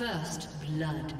First blood.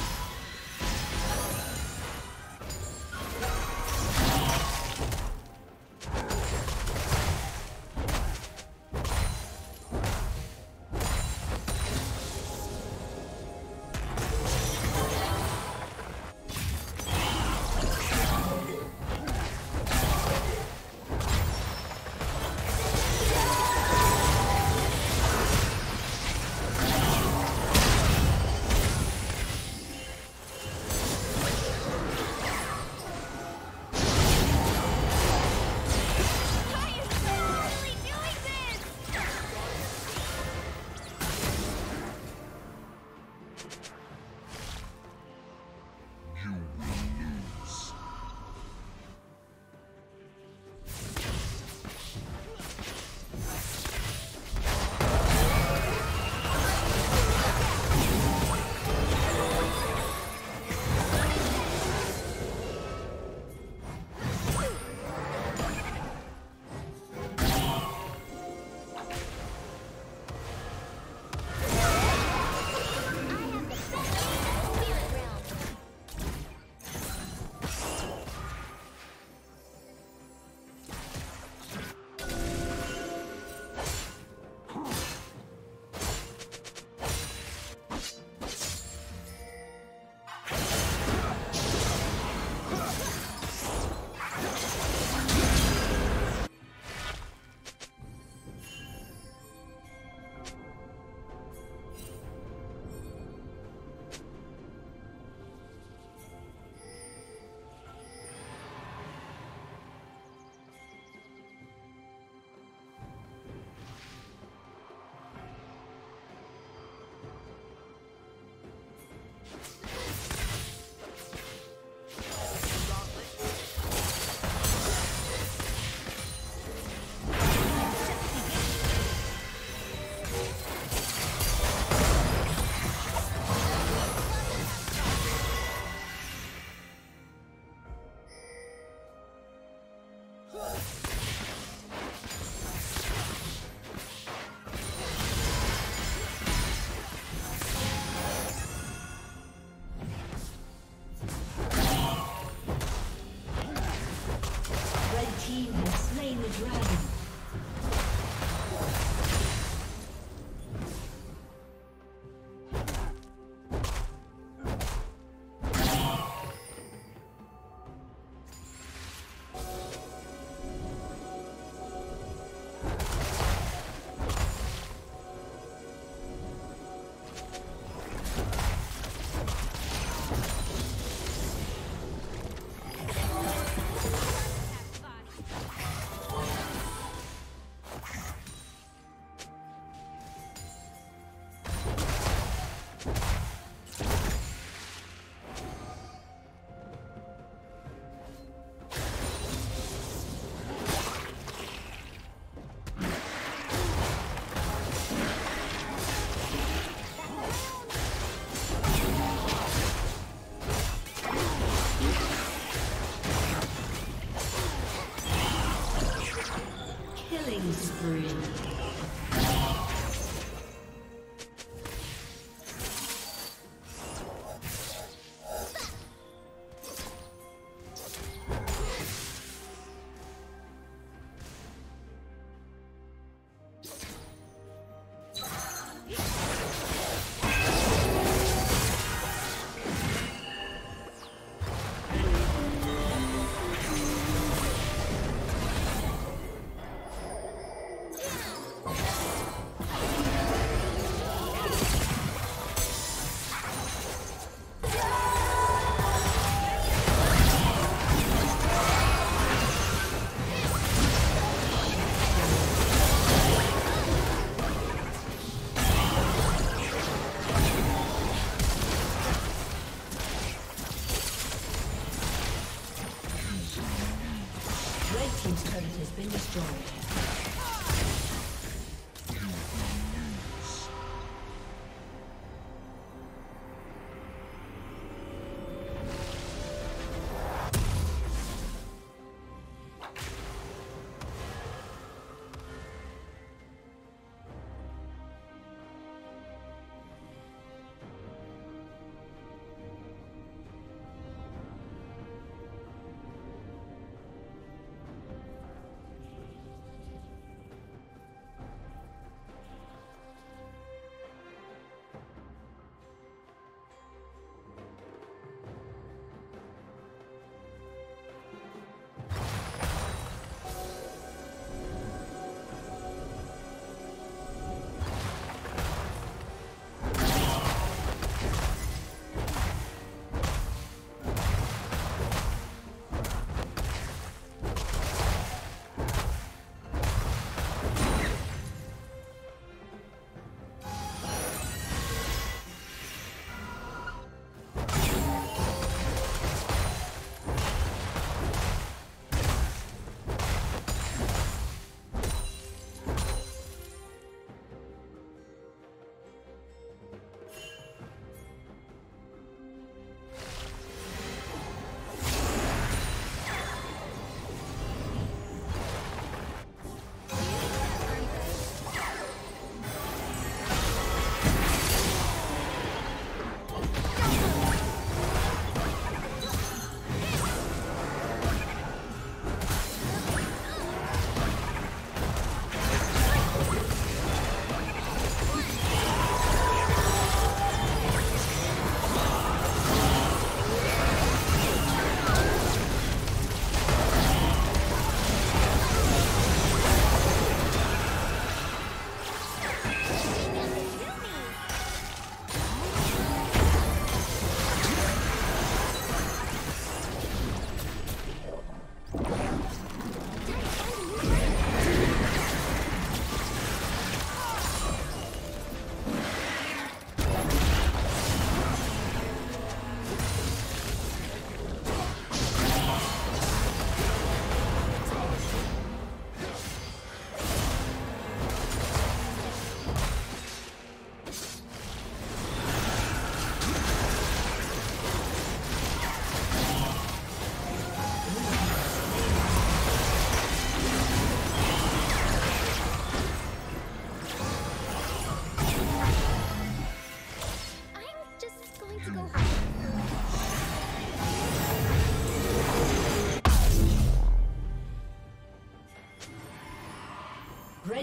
Thank you.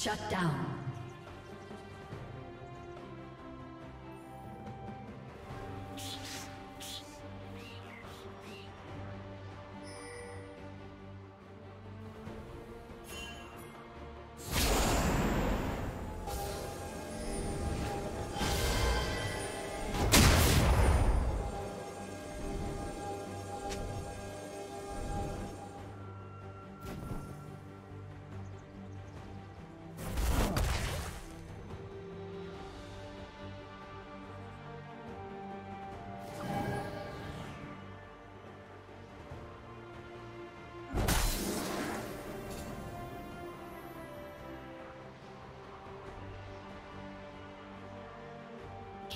Shut down.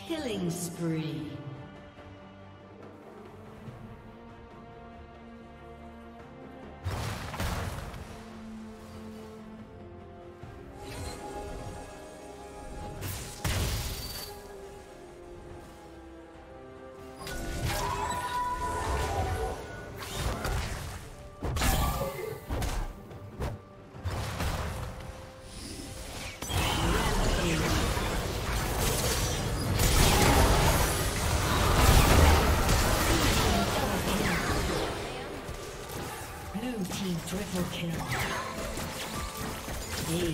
Killing spree.